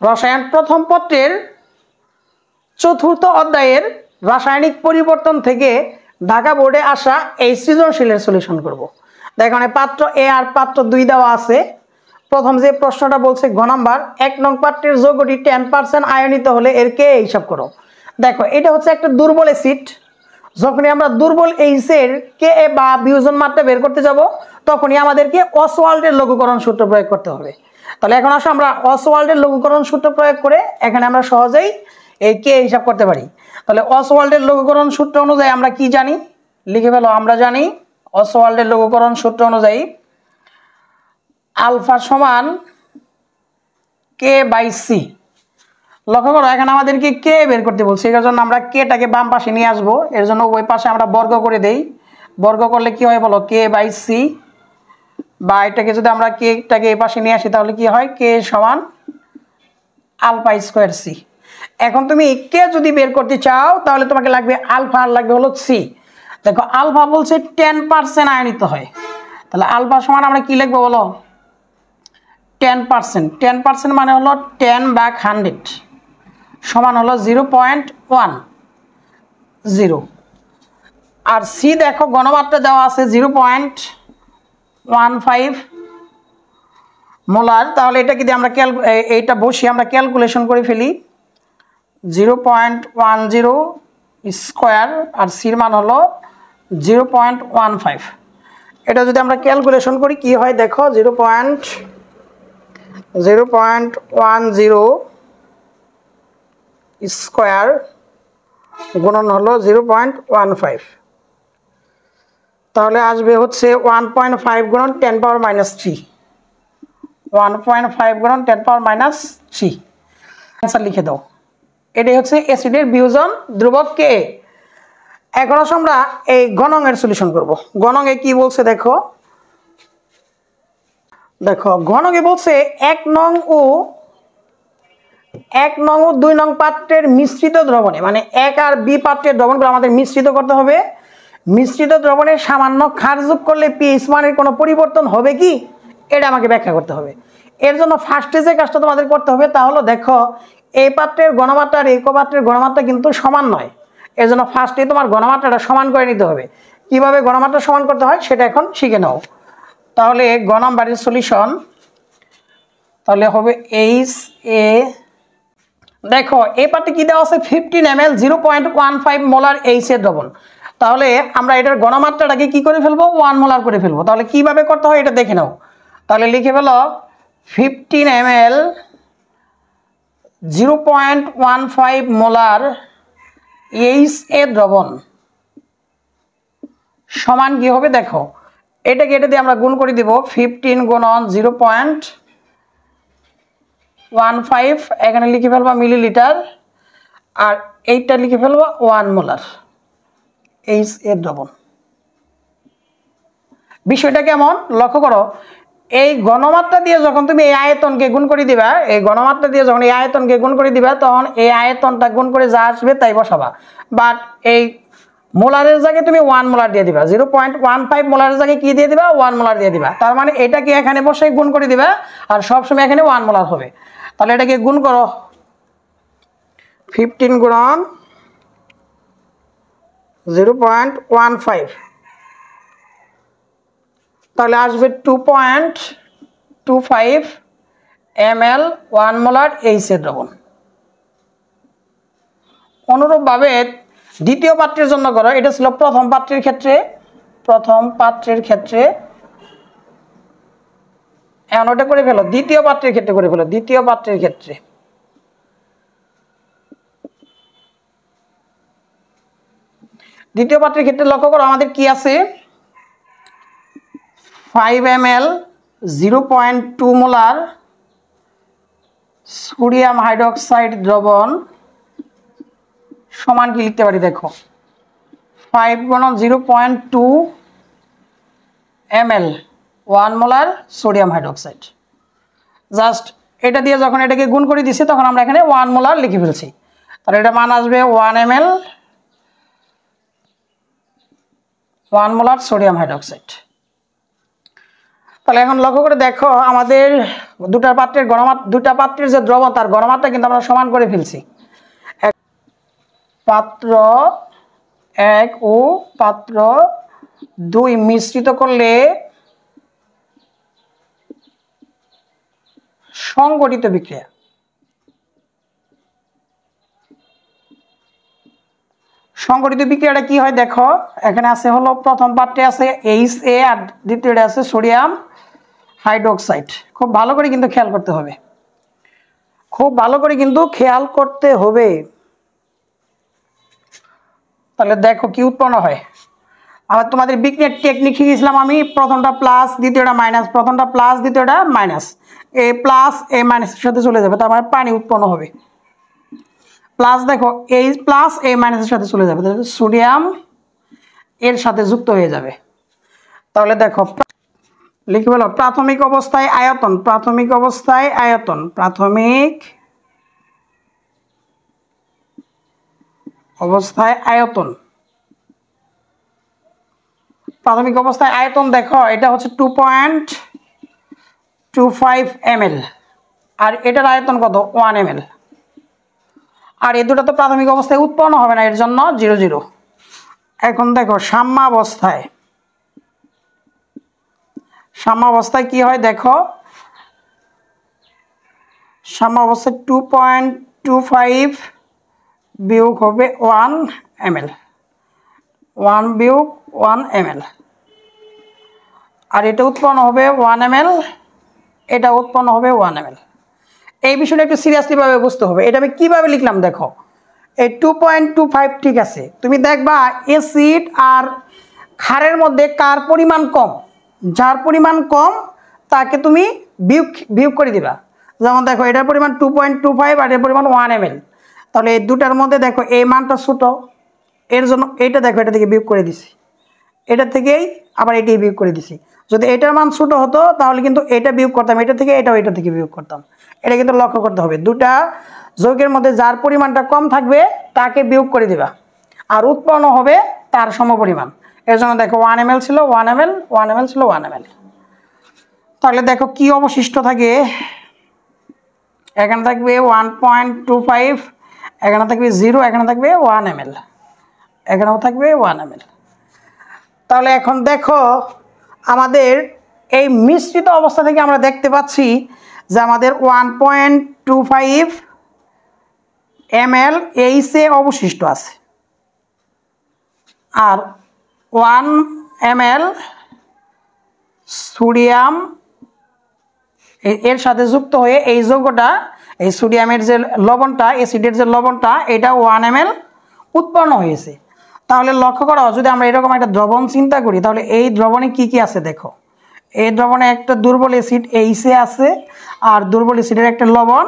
রসায়ন প্রথম পত্রের চতুর্থ অধ্যায়ের রাসায়নিক পরিবর্তন থেকে ঢাকা বোর্ডে আসা এই সৃজনশীলের সলিউশন করব। দেখো, এখানে পাত্র এ আর পাত্র দুই দেওয়া আছে। প্রথম যে প্রশ্নটা বলছে ঘ নাম্বার, এক নং পাত্রের যৌগটি টেন পার্সেন্ট আয়নিত হলে এর কে হিসাব করো? দেখো, এটা হচ্ছে একটা দুর্বল অ্যাসিড যখনই আমরা দুর্বল এইসের কে এ বা বিয়োজন মাত্রা বের করতে যাব, তখনই আমাদেরকে অসওয়াল্ডের লঘুকরণ সূত্র প্রয়োগ করতে হবে। তাহলে এখন আসো, আমরা অসওয়াল্ডের লঘুকরণ সূত্র প্রয়োগ করে এখানে আমরা সহজেই এই কে হিসাব করতে পারি। তাহলে অসওয়াল্ডের লঘুকরণ সূত্র অনুযায়ী আমরা কি জানি? লিখে ফেলো, আমরা জানি অসওয়াল্ডের লঘুকরণ সূত্র অনুযায়ী আলফা সমান কে বাই সি। লক্ষ্য করো, এখানে আমাদেরকে কে বের করতে বলছে এর জন্য আমরা কেটাকে বাম পাশে নিয়ে আসব। এর জন্য ওই পাশে আমরা বর্গ করে দেই। বর্গ করলে কি হয় বলো? কে বাই সি বা এটাকে যদি আমরা কেটাকে এই পাশে নিয়ে আসি, তাহলে কি হয়? কে সমান আলফা স্কোয়ার সি। এখন তুমি কে যদি বের করতে চাও, তাহলে তোমাকে লাগবে আলফা, আর লাগবে হলো সি। দেখো, আলফা বলছে টেন পার্সেন্ট আয়নিত হয়। তাহলে আলফা সমান আমরা কি লিখব বলো? টেন পার্সেন্ট টেন পার্সেন্ট মানে হলো টেন বাক হান্ড্রেড সমান হলো জিরো পয়েন্ট ওয়ান জিরো আর সি দেখো, গণমাত্রা দেওয়া আছে zero point one five molar, তাহলে এটা যদি আমরা ক্যাল এইটা বসি আমরা ক্যালকুলেশন করে ফেলি। Zero point one zero square, আর সির মান হলো জিরো পয়েন্ট ওয়ান ফাইভ। এটা যদি আমরা ক্যালকুলেশন করি, কি হয় দেখো? Zero point zero point one zero square গুণন হলো জিরো পয়েন্ট ওয়ান ফাইভ। তাহলে আসবে হচ্ছে ওয়ান পয়েন্ট ফাইভ গুণন ten power minus three one point five গুণন ten power minus three answer লিখে দাও। এটাই হচ্ছে অ্যাসিডের বিয়োজন ধ্রুবক কে এখন আমরা এই গণঙের সলিউশন করব। গণঙে কি বলছে দেখো? দেখো ঘনকে বলছে এক নং ও এক নং ও দুই নং পাত্রের মিশ্রিত দ্রবণে মানে এক আর বি পাত্রের দ্রবণগুলো আমাদের মিশ্রিত করতে হবে। মিশ্রিত দ্রবণে সামান্য ক্ষার যোগ করলে পিএইচ মানের কোনো পরিবর্তন হবে কি? এটা আমাকে ব্যাখ্যা করতে হবে। এর জন্য ফার্স্টে যে কাজটা তোমাদের করতে হবে তা হলো দেখো, এই পাত্রের গণমাত্রা আর এই পাত্রের গণমাত্রা কিন্তু সমান নয়। এর জন্য ফার্স্টে তোমার গণমাত্রাটা সমান করে নিতে হবে। কীভাবে গণমাত্রা সমান করতে হয় সেটা এখন শিখে নাও। তাহলে গ নাম্বারের সলিউশন তাহলে হবে এইচ এ দেখো, এই পার্টি কি দেওয়া আছে? Fifteen M L zero point one five molar H এর দ্রবণ। তাহলে আমরা এটার গণমাত্রাটাকে কি করে ফেলব? ওয়ান মোলার করে ফেলব। তাহলে কীভাবে করতে হয় এটা দেখে নাও। তাহলে লিখে ফেলো fifteen M L zero point one five molar H A দ্রবণ। সমান কি হবে দেখো এটাকে এটা দিয়ে আমরা গুণ করে দিব ফিফটিন গুণন জিরো পয়েন্ট ওয়ান ফাইভ এখানে লিখে ফেলবা মিলিলিটার আর এইটা লিখে ফেলব ওয়ান মোলার এইচ এর দ্রবণ বিষয়টা কেমন? লক্ষ্য করো, এই গণমাত্রা দিয়ে যখন তুমি এই আয়তনকে গুণ করে দিবা, এই গণমাত্রা দিয়ে যখন এই আয়তনকে গুণ করে দিবা, তখন এই আয়তনটা গুণ করে যা আসবে তাই বসাবা। বাট এই মোলারের জায়গায় তুমি ওয়ান মোলার দিয়ে দিবা। জিরো পয়েন্ট ওয়ান ফাইভ মোলারের জায়গায় কি দিয়ে দিবা? ওয়ান মোলার দিয়ে দিবা। তার মানে এটাকে এখানে বসে গুণ করে দিবা, আর সবসময় এখানে ওয়ান মোলার হবে। তাহলে এটাকে গুণ করো। ফিফটিন গুণন জিরো পয়েন্ট ওয়ান ফাইভ তাহলে আসবে two point two five M L one molar এইচের দ্রবণ। অনুরূপভাবে দ্বিতীয় পাত্রের জন্য করো এটা ছিল প্রথম পাত্রের ক্ষেত্রে, প্রথম পাত্রের ক্ষেত্রে। এখন ওটা করে ফেলো, দ্বিতীয় পাত্রের ক্ষেত্রে করে ফেলো, দ্বিতীয় পাত্রের ক্ষেত্রে। দ্বিতীয় পাত্রের ক্ষেত্রে লক্ষ্য করো, আমাদের কি আছে? Five M L zero point two molar sodium hydroxide দ্রবণ সমান কি লিখতে পারি দেখো? ফাইভ গুণন zero point two M L one molar sodium hydroxide just এটা দিয়ে যখন এটাকে গুণ করে দিছি, তখন আমরা এখানে ওয়ান মোলার লিখে ফেলছি। তাহলে এটা মান আসবে one M L one molar sodium hydroxide. তাহলে এখন লক্ষ্য করে দেখো, আমাদের দুটা পাত্রের গণমাত্রা দুটা পাত্রের যে দ্রবণ, তার গণমাত্রা কিন্তু আমরা সমান করে ফেলছি। পাত্র এক ও পাত্র দুই মিশ্রিত করলে সংগঠিত বিক্রিয়া। সংগঠিত বিক্রিয়াটা কি হয় দেখো, এখানে আছে হলো প্রথম পার্টে আছে এইচ এ আর দ্বিতীয়টা আছে সোডিয়াম হাইড্রোক্সাইড। খুব ভালো করে কিন্তু খেয়াল করতে হবে। খুব ভালো করে কিন্তু খেয়াল করতে হবে। তাহলে দেখো কি উৎপন্ন হয়। আবার তোমাদের বিক্রিয়ার টেকনিক শিখেছিলাম আমি, প্রথমটা প্লাস দ্বিতীয়টা মাইনাস প্রথমটা প্লাস দ্বিতীয়টা মাইনাস এ প্লাস এ মাইনাসের সাথে চলে যাবে, তার মানে পানি উৎপন্ন হবে। প্লাস দেখো এই প্লাস এ মাইনাসের সাথে চলে যাবে। তাহলে সোডিয়াম এর সাথে যুক্ত হয়ে যাবে। তাহলে দেখো, লিখে বলো প্রাথমিক অবস্থায় আয়তন, প্রাথমিক অবস্থায় আয়তন, প্রাথমিক অবস্থায় আয়তন। প্রাথমিক অবস্থায় আয়তন দেখো, এটা হচ্ছে two point two five M আর এটার আয়তন কত? ওয়ান এম আর এই দুটো তো প্রাথমিক অবস্থায় উৎপন্ন হবে না, এর জন্য জিরো জিরো। এখন দেখো, সাম্যাবস্থায়। সাম্যাবস্থায় কি হয় দেখো? সাম্যাবস্থায় টু পয়েন্ট টু ফাইভ বিয়োগ হবে ওয়ান এম এল ওয়ান বিয়োগ ওয়ান এম এল আর এটা উৎপন্ন হবে ওয়ান এম এল এটা উৎপন্ন হবে ওয়ান এম এল এই বিষয়টা একটু সিরিয়াসলিভাবে বুঝতে হবে। এটা আমি কীভাবে লিখলাম দেখো? এই টু পয়েন্ট টু ফাইভ ঠিক আছে। তুমি দেখবা এসিড আর ক্ষারের মধ্যে কার পরিমাণ কম? যার পরিমাণ কম, তাকে তুমি বিয়োগ বিয়োগ করে দিবা। যেমন দেখো, এটার পরিমাণ টু পয়েন্ট টু ফাইভ আর এর পরিমাণ ওয়ান এম এল তাহলে এই দুটার মধ্যে দেখো, এই মানটা ছোটো। এর জন্য এইটা দেখো, এটা থেকে বিয়োগ করে দিছি। এটা থেকেই আবার এটাই বিয়োগ করে দিছি। যদি এটার মান ছোটো হতো, তাহলে কিন্তু এটা বিয়োগ করতাম। এটা থেকে এটাও এটা থেকে বিয়োগ করতাম। এটা কিন্তু লক্ষ্য করতে হবে। দুটা যৌগের মধ্যে যার পরিমাণটা কম থাকবে, তাকে বিয়োগ করে দিবা। আর উৎপন্ন হবে তার সমপরিমাণ। এর জন্য দেখো ওয়ান এম ছিল one M L one M ছিল ওয়ান এম তাহলে দেখো কি অবশিষ্ট থাকে? এখানে থাকবে ওয়ান পয়েন্ট টু ফাইভ এখানে থাকবে জিরো এখানে থাকবে ওয়ান এম এল এখানেও থাকবে ওয়ান এম তাহলে এখন দেখো, আমাদের এই মিশ্রিত অবস্থা থেকে আমরা দেখতে পাচ্ছি যে আমাদের one point two five M L এইচে অবশিষ্ট আছে। আর ওয়ান এম এল সোডিয়াম এর সাথে যুক্ত হয়ে এই যৌগটা, এই সোডিয়ামের যে লবণটা অ্যাসিডের যে লবণটা, এটা ওয়ান এম এল উৎপন্ন হয়েছে। তাহলে লক্ষ্য করা, যদি আমরা এরকম একটা দ্রবণ চিন্তা করি, তাহলে এই দ্রবণে কি কি আছে দেখো। এই দ্রবণে একটা দুর্বল অ্যাসিড এইসে আছে, আর দুর্বল অ্যাসিডের একটা লবণ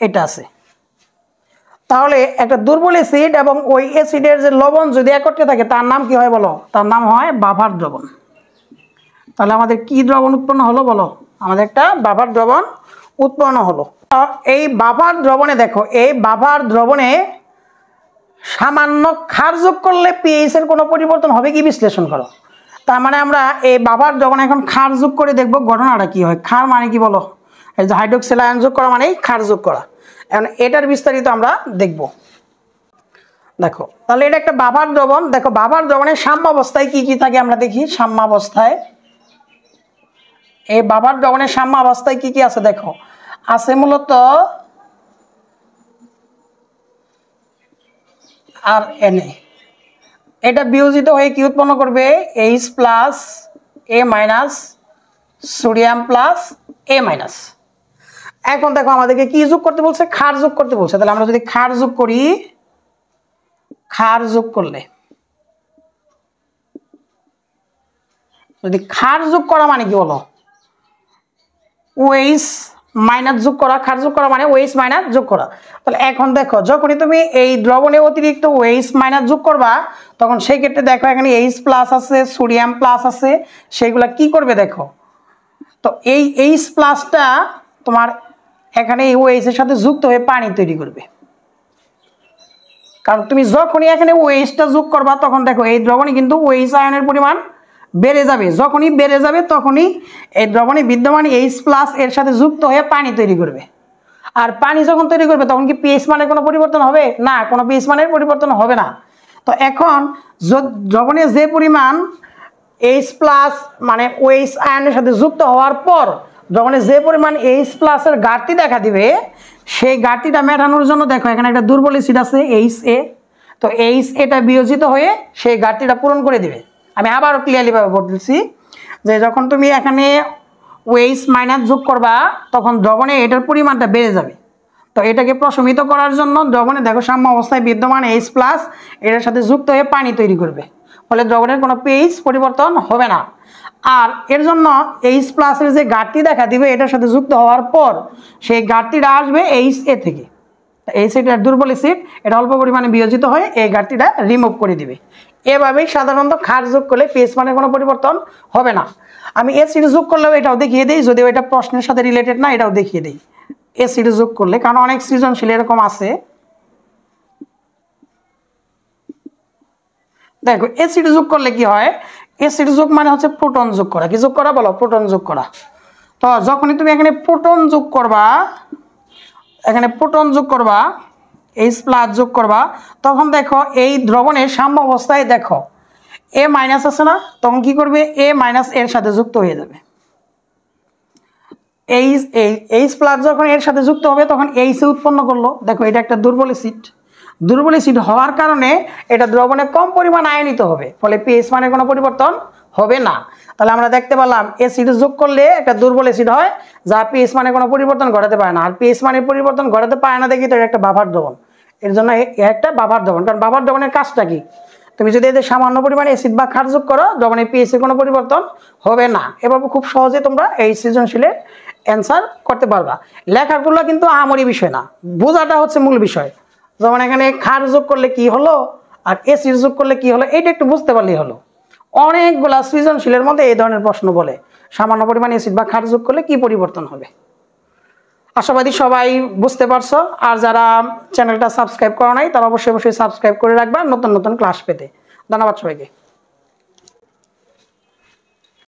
এটা আছে। তাহলে একটা দুর্বল অ্যাসিড এবং ওই অ্যাসিডের যে লবণ যদি একত্রে থাকে, তার নাম কি হয় বলো? তার নাম হয় বাভার দ্রবণ। তাহলে আমাদের কি দ্রবণ উৎপন্ন হলো বলো? আমাদের একটা বাভার দ্রবণ উৎপন্ন হলো। এই বাভার দ্রবণে দেখো, এই বাভার দ্রবণে সামান্য ক্ষার যোগ করলে পিএইচ এর কোনো পরিবর্তন হবে কি? বিশ্লেষণ করো। তার মানে আমরা এই বাবার যখন এখন খার যোগ করে দেখব, ঘটনাটা কি হয়? ক্ষার মানে কি বলো? এই যে হাইড্রোক্সিল আয়ন যোগ করা মানেই খার যোগ করা। এখন এটার বিস্তারিত আমরা দেখব। দেখো, তাহলে এটা একটা বাবার দ্রবণ দেখো, বাবার দ্রবণের সাম্যাবস্থায় কি কি থাকে আমরা দেখি? সাম্যাবস্থায় এই বাবার দ্রবণের সাম্যাবস্থায় কি কি আছে দেখো? আছে মূলত আর এনএ এটা বিয়োজিত হয়ে কি উৎপন্ন করবে? H plus A minus sodium plus A minus এখন দেখো আমাদেরকে কি যোগ করতে বলছে? খার যোগ করতে বলছে। তাহলে আমরা যদি খার যোগ করি খার যোগ করলে, যদি খার যোগ করা মানে কি বলো? ওয়েস মাইনাস যোগ করা, খার যোগ করা মানে ওয়েস মাইনাস যোগ করা। তাহলে এখন দেখো, যখনই তুমি এই দ্রবণে অতিরিক্ত ওয়েস মাইনাস যোগ করবা, তখন সেই ক্ষেত্রে দেখো এখানে এইচ প্লাস আছে সোডিয়াম প্লাস আছে, সেইগুলা কি করবে দেখো? তো এই এইচ প্লাসটা তোমার এখানে এই ওয়েসের সাথে যুক্ত হয়ে পানি তৈরি করবে। কারণ তুমি যখনই এখানে ওয়েসটা যোগ করবা, তখন দেখো এই দ্রবণে কিন্তু ওয়েস আয়নের পরিমাণ বেড়ে যাবে। যখনই বেড়ে যাবে, তখনই এই দ্রবণে বিদ্যমান এইচ প্লাস এর সাথে যুক্ত হয়ে পানি তৈরি করবে। আর পানি যখন তৈরি করবে, তখন কি পিএইচ মানের কোনো পরিবর্তন হবে? না, কোনো পিএইচ মানের পরিবর্তন হবে না। তো এখন দ্রবণে যে পরিমাণ এইচ প্লাস মানে ওএইচ আয়নের সাথে যুক্ত হওয়ার পর যখন যে পরিমাণ এইচ প্লাসের ঘাটতি দেখা দিবে, সেই ঘাটতিটা মেটানোর জন্য দেখো, এখানে একটা দুর্বল সিট আছে এইচ এ তো এইচ এটা বিয়োজিত হয়ে সেই ঘাটতিটা পূরণ করে দিবে। আমি আবারও ক্লিয়ারলিভাবে বলছি যে যখন তুমি এখানে ওয়েইস মাইনাস যোগ করবা, তখন দ্রবণে এটার পরিমাণটা বেড়ে যাবে। তো এটাকে প্রশমিত করার জন্য দ্রবণে দেখো সাম্য অবস্থায় বিদ্যমান এইচ প্লাস এটার সাথে যুক্ত হয়ে পানি তৈরি করবে। ফলে দ্রবণের কোনো পেইচ পরিবর্তন হবে না। আর এর জন্য এইচ প্লাসের যে ঘাটতি দেখা দিবে, এটার সাথে যুক্ত হওয়ার পর সেই ঘাটতিটা আসবে এইচ এ থেকে। এই সিটটা দুর্বল সিট এটা অল্প পরিমাণে বিয়োজিত হয়ে এই ঘাটতিটা রিমুভ করে দিবে। এভাবেই সাধারণত খার যোগ করলে পেস মানে কোনো পরিবর্তন হবে না। আমি এসিড যোগ করলেও এটাও দেখিয়ে দিই, যদিও এটা প্রশ্নের সাথে রিলেটেড না, এটাও দেখিয়ে দিই। এসিড যোগ করলে, কারণ অনেক সৃজনশীল এরকম আছে। দেখো এসিড যোগ করলে কি হয়? এসিড যোগ মানে হচ্ছে প্রোটন যোগ করা। কি যোগ করা? বলো প্রোটন যোগ করা। তো যখনই তুমি এখানে প্রোটন যোগ করবা, এখানে প্রোটন যোগ করবা এইচ প্লাস যোগ করবা, তখন দেখো এই দ্রবণের সাম্য অবস্থায় দেখো এ মাইনাস আছে না? তখন কি করবে? এ মাইনাস এর সাথে যুক্ত হয়ে যাবে। এইচ এইচ প্লাস যখন এর সাথে যুক্ত হবে, তখন এইচ উৎপন্ন করল। দেখো, এটা একটা দুর্বল অ্যাসিড দুর্বল অ্যাসিড হওয়ার কারণে এটা দ্রবণে কম পরিমাণ আয়নিত হবে, ফলে পিএইচ মানে কোনো পরিবর্তন হবে না। তাহলে আমরা দেখতে পেলাম অ্যাসিড যোগ করলে একটা দুর্বল অ্যাসিড হয়, যা পিএইচ মানে কোনো পরিবর্তন ঘটাতে পারে না। আর পিএইচ মানের পরিবর্তন ঘটাতে পারে না দেখি, তো এটা একটা বাভার দ্রবণ। এর জন্য একটা বাবার দ্রবণ কারণ বাবার দ্রবণের কাজটা কি? তুমি যদি এদের সামান্য পরিমাণে অ্যাসিড বা ক্ষার যোগ করো পিএইচ এর কোনো পরিবর্তন হবে না। এভাবে খুব সহজে তোমরা এই সৃজনশীলের অ্যান্সার করতে পারবা। লেখাগুলো কিন্তু আহামরি বিষয় না। বোঝাটা হচ্ছে মূল বিষয়। যেমন এখানে ক্ষার যোগ করলে কি হলো আর এসিড যোগ করলে কি হলো, এটা একটু বুঝতে পারলেই হলো। অনেকগুলা সৃজনশীলের মধ্যে এই ধরনের প্রশ্ন বলে। সামান্য পরিমাণে অ্যাসিড বা ক্ষার যোগ করলে কি পরিবর্তন হবে? আশাবাদী সবাই বুঝতে পারছ। আর যারা চ্যানেলটা সাবস্ক্রাইব করো নাই, তারা অবশ্যই অবশ্যই সাবস্ক্রাইব করে রাখবা নতুন নতুন ক্লাস পেতে। ধন্যবাদ সবাইকে।